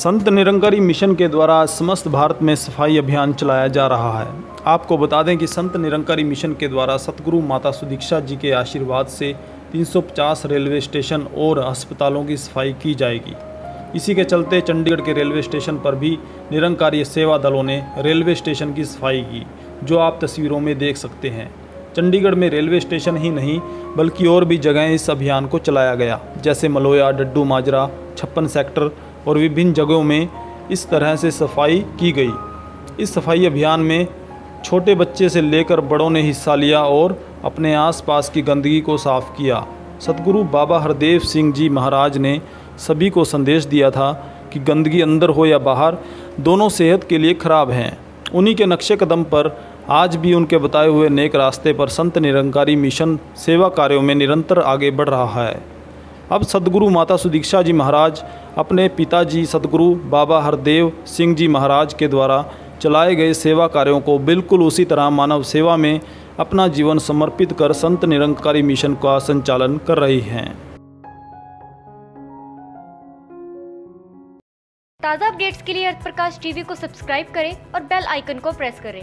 Sant Nirankari mission के द्वारा समस्त भारत में सफ़ाई अभियान चलाया जा रहा है। आपको बता दें कि संत निरंकारी मिशन के द्वारा सतगुरु माता सुदीक्षा जी के आशीर्वाद से 350 रेलवे स्टेशन और अस्पतालों की सफ़ाई की जाएगी। इसी के चलते चंडीगढ़ के रेलवे स्टेशन पर भी निरंकारी सेवा दलों ने रेलवे स्टेशन की सफ़ाई की, जो आप तस्वीरों में देख सकते हैं। चंडीगढ़ में रेलवे स्टेशन ही नहीं, बल्कि और भी जगहें इस अभियान को चलाया गया, जैसे मलोया, डड्डू, माजरा, छप्पन सेक्टर और विभिन्न जगहों में इस तरह से सफ़ाई की गई। इस सफ़ाई अभियान में छोटे बच्चे से लेकर बड़ों ने हिस्सा लिया और अपने आसपास की गंदगी को साफ़ किया। सतगुरु बाबा हरदेव सिंह जी महाराज ने सभी को संदेश दिया था कि गंदगी अंदर हो या बाहर, दोनों सेहत के लिए खराब हैं। उन्हीं के नक्शे कदम पर आज भी उनके बताए हुए नेक रास्ते पर संत निरंकारी मिशन सेवा कार्यों में निरंतर आगे बढ़ रहा है। अब सदगुरु माता सुदीक्षा जी महाराज अपने पिताजी सदगुरु बाबा हरदेव सिंह जी महाराज के द्वारा चलाए गए सेवा कार्यों को बिल्कुल उसी तरह मानव सेवा में अपना जीवन समर्पित कर संत निरंकारी मिशन का संचालन कर रही हैं। ताज़ा अपडेट्स के लिए अर्थ प्रकाश टीवी को सब्सक्राइब करें और बेल आइकन को प्रेस करें।